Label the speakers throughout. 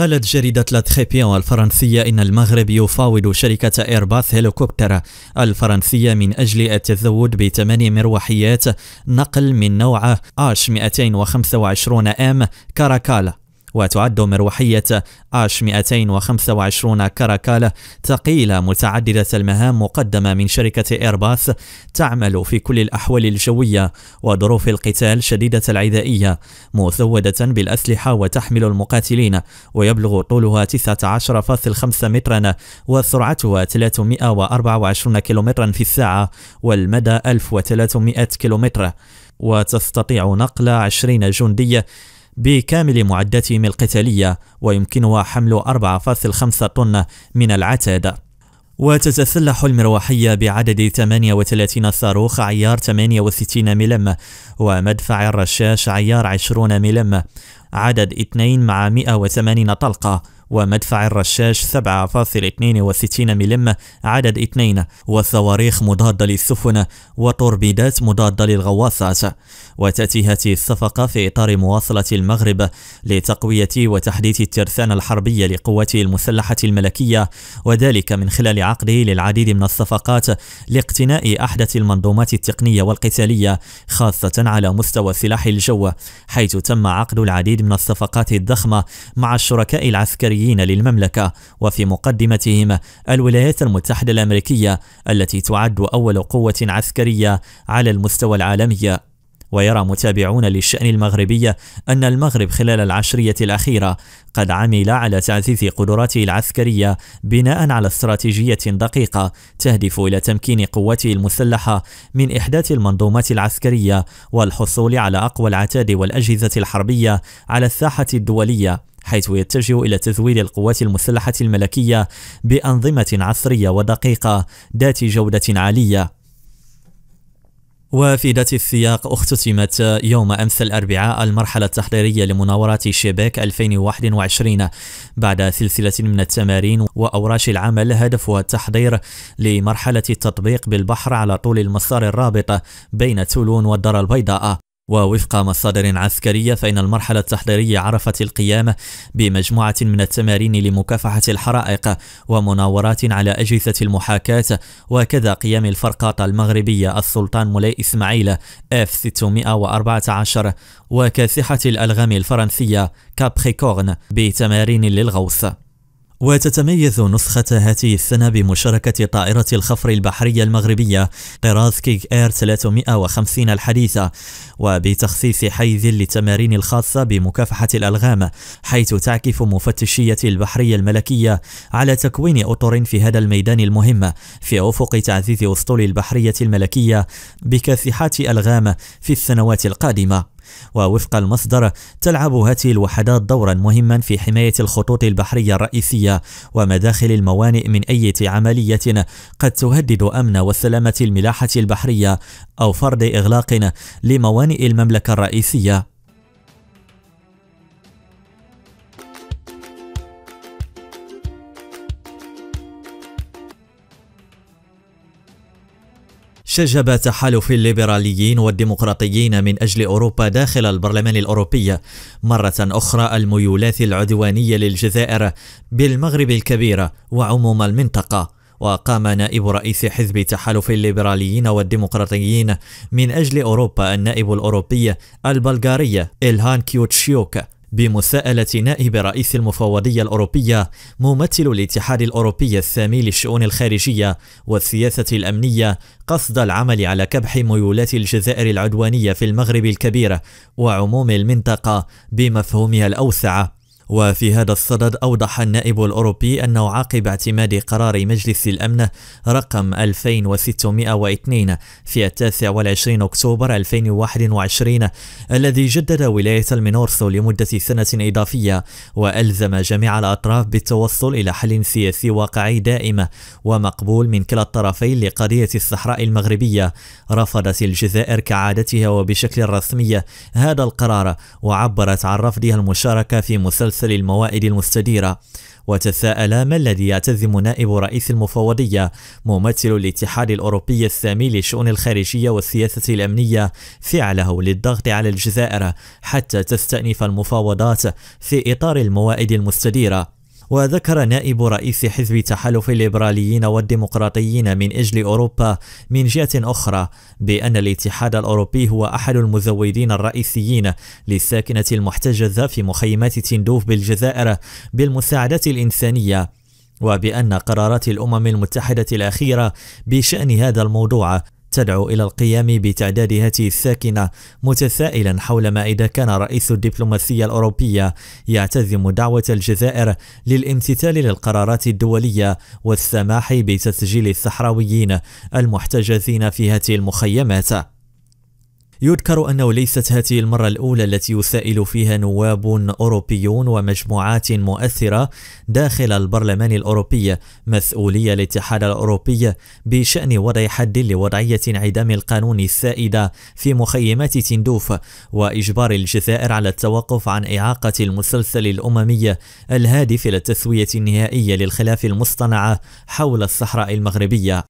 Speaker 1: قالت جريدة لاتخيبيون الفرنسية إن المغرب يفاوض شركة إيرباث هيليكوبتر. الفرنسية من أجل التزود بثمان مروحيات نقل من نوع آش 225 أم كاراكالا وتعد مروحية آش 225 كاراكال ثقيلة متعددة المهام مقدمة من شركة إيرباث تعمل في كل الأحوال الجوية وظروف القتال شديدة العدائية مزودة بالأسلحة وتحمل المقاتلين ويبلغ طولها 19.5 مترا وسرعتها 324 كم في الساعة والمدى 1300 كم وتستطيع نقل 20 جندي بكامل معداتهم القتالية ويمكنها حمل 4.5 طن من العتاد. وتتسلح المروحية بعدد 38 صاروخ عيار 68 ملم ومدفع الرشاش عيار 20 ملم عدد 2 مع 180 طلقة. ومدفع الرشاش 7.62 ملم عدد اثنين وصواريخ مضادة للسفن وتوربيدات مضادة للغواصات. وتأتي هذه الصفقة في إطار مواصلة المغرب لتقوية وتحديث الترسانة الحربية لقوته المسلحة الملكية وذلك من خلال عقده للعديد من الصفقات لاقتناء أحدث المنظومات التقنية والقتالية خاصة على مستوى سلاح الجو حيث تم عقد العديد من الصفقات الضخمة مع الشركاء العسكريين للمملكة وفي مقدمتهم الولايات المتحدة الأمريكية التي تعد أول قوة عسكرية على المستوى العالمي. ويرى متابعون للشأن المغربي أن المغرب خلال العشرية الأخيرة قد عمل على تعزيز قدراته العسكرية بناء على استراتيجية دقيقة تهدف إلى تمكين قوته المسلحة من إحداث المنظومات العسكرية والحصول على أقوى العتاد والأجهزة الحربية على الساحة الدولية. حيث يتجه إلى تزويد القوات المسلحة الملكية بأنظمة عصرية ودقيقة ذات جودة عالية. وفي ذات السياق اختتمت يوم أمس الأربعاء المرحلة التحضيرية لمناورات شيباك 2021 بعد سلسلة من التمارين وأوراش العمل هدفها التحضير لمرحلة التطبيق بالبحر على طول المسار الرابط بين تولون والدار البيضاء. ووفق مصادر عسكرية فإن المرحلة التحضيرية عرفت القيام بمجموعة من التمارين لمكافحة الحرائق ومناورات على أجهزة المحاكاة وكذا قيام الفرقاطة المغربية السلطان مولاي إسماعيل اف 614 وكاسحة الألغام الفرنسية كابريكورن بتمارين للغوص. وتتميز نسخة هذه السنة بمشاركة طائرة الخفر البحرية المغربية طراز كينغ إير 350 الحديثة وبتخصيص حيز للتمارين الخاصة بمكافحة الألغام حيث تعكف مفتشية البحرية الملكية على تكوين أطر في هذا الميدان المهم في أفق تعزيز أسطول البحرية الملكية بكاسحات ألغام في السنوات القادمة. ووفق المصدر تلعب هذه الوحدات دورا مهما في حماية الخطوط البحرية الرئيسية ومداخل الموانئ من أي عملية قد تهدد أمن وسلامة الملاحة البحرية أو فرض إغلاق لموانئ المملكة الرئيسية. شجب تحالف الليبراليين والديمقراطيين من أجل أوروبا داخل البرلمان الأوروبي. مرة أخرى الميولات العدوانية للجزائر بالمغرب الكبير وعموم المنطقة. وقام نائب رئيس حزب تحالف الليبراليين والديمقراطيين من أجل أوروبا النائب الأوروبي البلغاري إلهان كيوتشيوك. بمساءلة نائب رئيس المفوضية الأوروبية ممثل الاتحاد الأوروبي السامي للشؤون الخارجية والسياسة الأمنية قصد العمل على كبح ميولات الجزائر العدوانية في المغرب الكبير وعموم المنطقة بمفهومها الأوسع. وفي هذا الصدد أوضح النائب الأوروبي أنه عقب اعتماد قرار مجلس الأمن رقم 2602 في التاسع والعشرين أكتوبر 2021 الذي جدد ولاية المينورسو لمدة سنة إضافية وألزم جميع الأطراف بالتوصل إلى حل سياسي واقعي دائم ومقبول من كلا الطرفين لقضية الصحراء المغربية رفضت الجزائر كعادتها وبشكل رسمي هذا القرار وعبرت عن رفضها المشاركة في مسلسل الموائد المستديرة. وتساءل ما الذي يعتزم نائب رئيس المفوضية ممثل الاتحاد الأوروبي السامي للشؤون الخارجية والسياسة الأمنية فعله للضغط على الجزائر حتى تستأنف المفاوضات في إطار الموائد المستديرة. وذكر نائب رئيس حزب تحالف الليبراليين والديمقراطيين من أجل أوروبا من جهة أخرى بأن الاتحاد الأوروبي هو أحد المزودين الرئيسيين للساكنة المحتجزة في مخيمات تندوف بالجزائر بالمساعدة الإنسانية وبأن قرارات الأمم المتحدة الأخيرة بشأن هذا الموضوع تدعو إلى القيام بتعداد هذه الساكنة متسائلا حول ما إذا كان رئيس الدبلوماسية الأوروبية يعتزم دعوة الجزائر للامتثال للقرارات الدولية والسماح بتسجيل الصحراويين المحتجزين في هذه المخيمات. يذكر أنه ليست هذه المرة الأولى التي يسائل فيها نواب أوروبيون ومجموعات مؤثرة داخل البرلمان الأوروبي مسؤولي الاتحاد الأوروبي بشأن وضع حد لوضعية انعدام القانون السائدة في مخيمات تندوف وإجبار الجزائر على التوقف عن إعاقة المسلسل الأممي الهادف إلى التسوية النهائية للخلاف المصطنع حول الصحراء المغربية.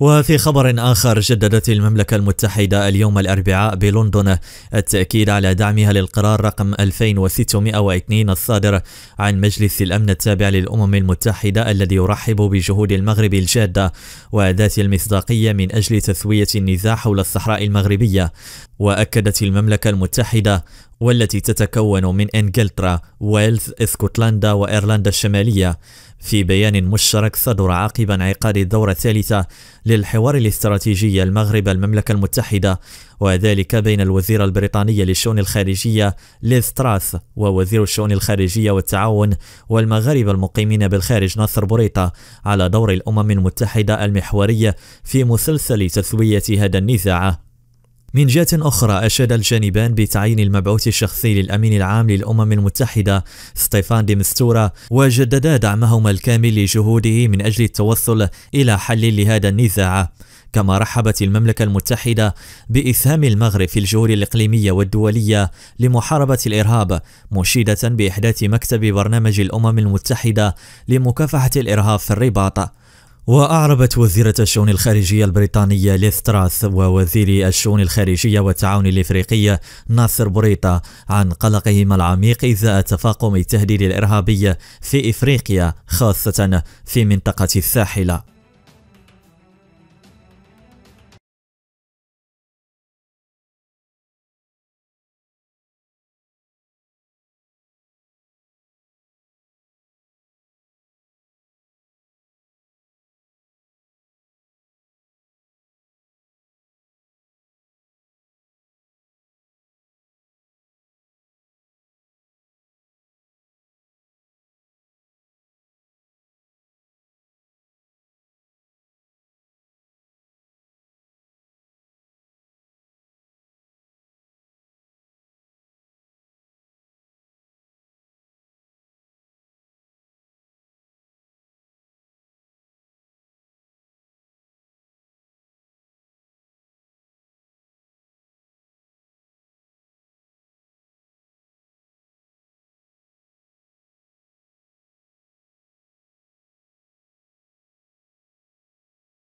Speaker 1: وفي خبر آخر جددت المملكة المتحدة اليوم الأربعاء بلندن التأكيد على دعمها للقرار رقم 2602 الصادر عن مجلس الأمن التابع للأمم المتحدة الذي يرحب بجهود المغرب الجادة وذات المصداقية من أجل تسوية النزاع حول الصحراء المغربية. وأكدت المملكة المتحدة والتي تتكون من إنجلترا، ويلز، إسكتلندا وإيرلندا الشمالية في بيان مشترك صدر عقب انعقاد الدورة الثالثة للحوار الاستراتيجي المغرب المملكة المتحدة وذلك بين الوزير البريطاني للشؤون الخارجية ليز تراس ووزير الشؤون الخارجية والتعاون والمغاربة المقيمين بالخارج ناصر بوريطة على دور الأمم المتحدة المحوري في مسلسل تسوية هذا النزاع. من جهة أخرى أشاد الجانبان بتعيين المبعوث الشخصي للأمين العام للأمم المتحدة ستيفان دي مستورا وجددا دعمهما الكامل لجهوده من أجل التوصل إلى حل لهذا النزاع. كما رحبت المملكة المتحدة بإسهام المغرب في الجهود الإقليمية والدولية لمحاربة الإرهاب مشيدة بإحداث مكتب برنامج الأمم المتحدة لمكافحة الإرهاب في الرباط. وأعربت وزيرة الشؤون الخارجية البريطانية ليث تراث ووزير الشؤون الخارجية والتعاون الإفريقي ناصر بوريطة عن قلقهما العميق إزاء تفاقم التهديد الإرهابي في إفريقيا خاصة في منطقة الساحل